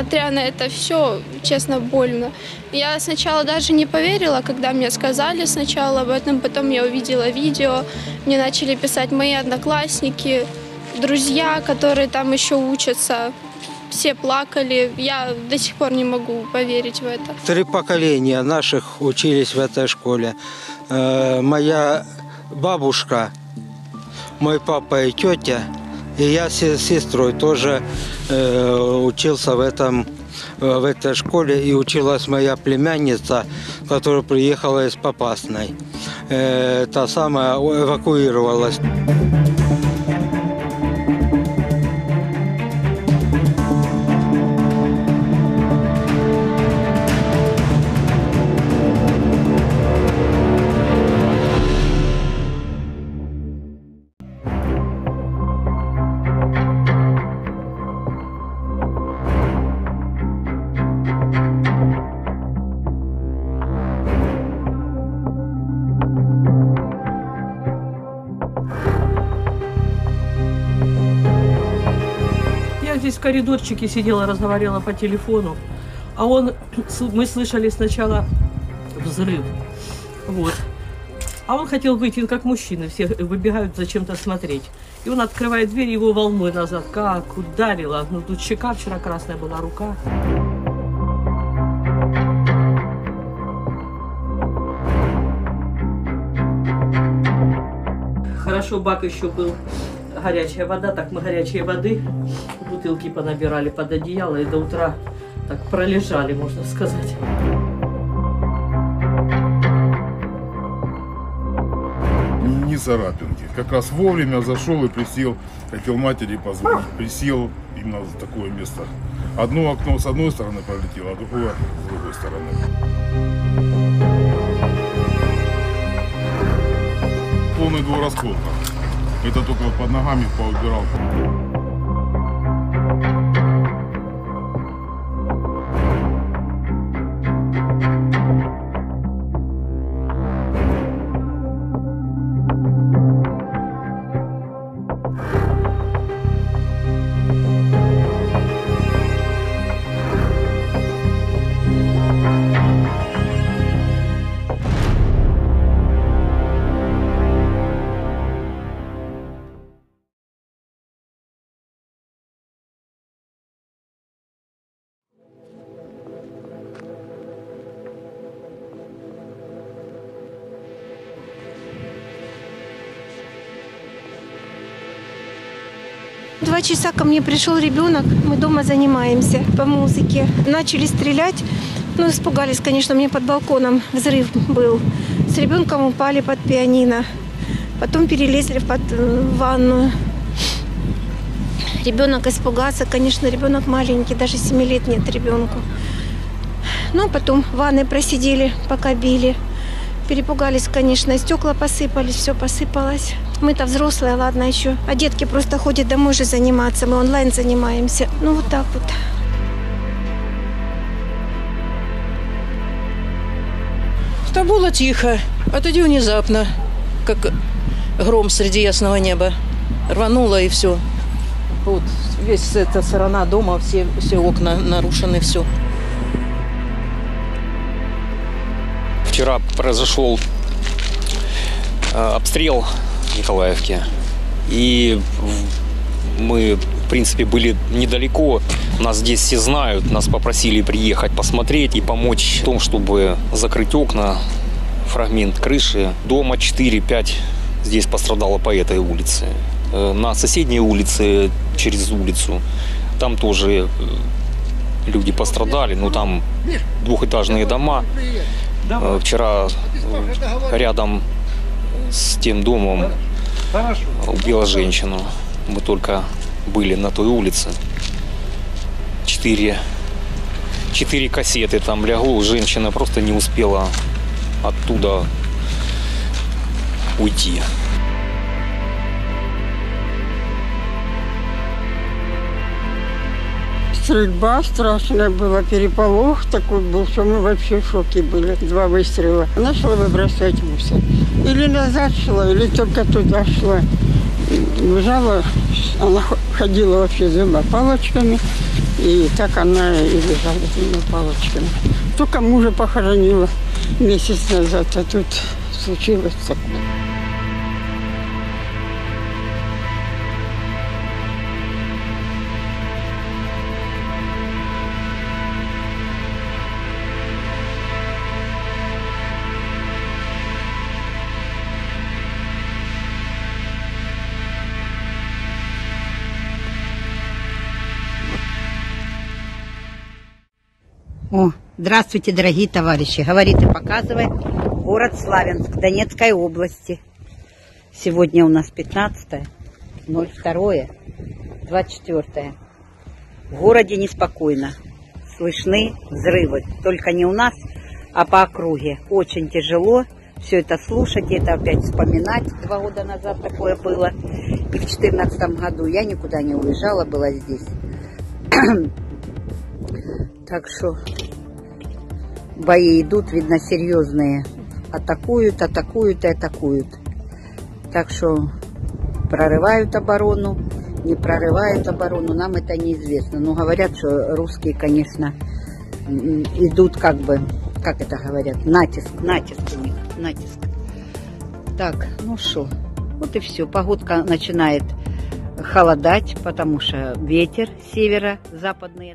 несмотря на это все, честно, больно. Я сначала даже не поверила, когда мне сказали сначала об этом, потом я увидела видео, мне начали писать мои одноклассники, друзья, которые там еще учатся. Все плакали. Я до сих пор не могу поверить в это. Три поколения наших учились в этой школе. Э, Моя бабушка, мой папа и тетя, и я с сестрой тоже э, учился в этом э, в этой школе и училась моя племянница, которая приехала из Попасной. Э, Та самая эвакуировалась. В коридорчике сидела, разговаривала по телефону, а он, мы слышали сначала взрыв, вот. А он хотел выйти, как мужчины, все выбегают зачем-то смотреть. И он открывает дверь, его волной назад, как ударило. Ну, тут щека вчера красная была, рука. Хорошо, бак еще был горячая вода, так мы горячей воды, бутылки понабирали под одеяло и до утра так пролежали, можно сказать. ни царапинки. Как раз вовремя зашел и присел, хотел матери позвонить. Присел именно за такое место. Одно окно с одной стороны пролетело, а другое с другой стороны. Полный двор осколков. Это только вот под ногами поубирал. Два часа ко мне пришел ребенок, мы дома занимаемся по музыке. Начали стрелять, ну испугались, конечно, мне под балконом взрыв был. С ребенком упали под пианино, потом перелезли под э, ванную. Ребенок испугался, конечно, ребенок маленький, даже 7 лет нет ребенку. Ну, а потом ванной просидели, пока били. Перепугались, конечно, стекла посыпались, все посыпалось. Мы-то взрослые, ладно еще. А детки просто ходят домой же заниматься, мы онлайн занимаемся. Ну, вот так вот. Та було тихо, а тоді внезапно, как гром среди ясного неба. Рвануло и все. Вот весь эта сторона дома, все, все окна нарушены, все. Вчера произошел э, обстрел Николаевки. И мы, в принципе, были недалеко. Нас здесь все знают. Нас попросили приехать посмотреть и помочь в том, чтобы закрыть окна, фрагмент крыши. Дома 4-5 здесь пострадало по этой улице. Э, На соседней улице, через улицу, там тоже э, люди пострадали. Но там двухэтажные дома. Э, Вчера э, рядом с тем домом убила женщину. Мы только были на той улице. Четыре, четыре кассеты там лягло. Женщина просто не успела оттуда уйти. Стрельба страшная была, переполох такой был, что мы вообще в шоке были. Два выстрела. Она шла выбрасывать мусор. Или назад шла, или только туда шла. Бежала, она ходила вообще двумя палочками. И так она и лежала этими палочками. Только мужа похоронила месяц назад, а тут случилось такое. О, здравствуйте, дорогие товарищи. Говорит и показывает город Славянск Донецкой области. Сегодня у нас 15 02 24 В городе неспокойно. Слышны взрывы. Только не у нас, а по округе. Очень тяжело все это слушать, и это опять вспоминать. Два года назад такое было. И в 2014 году я никуда не уезжала, была здесь. Так что бои идут, видно, серьезные. Атакуют, атакуют и атакуют. Так что прорывают оборону, не прорывают оборону, нам это неизвестно. Но говорят, что русские, конечно, идут как бы, как это говорят, натиск, натиск у них, натиск. Так, ну что, вот и все. Погодка начинает холодать, потому что ветер севера, западный,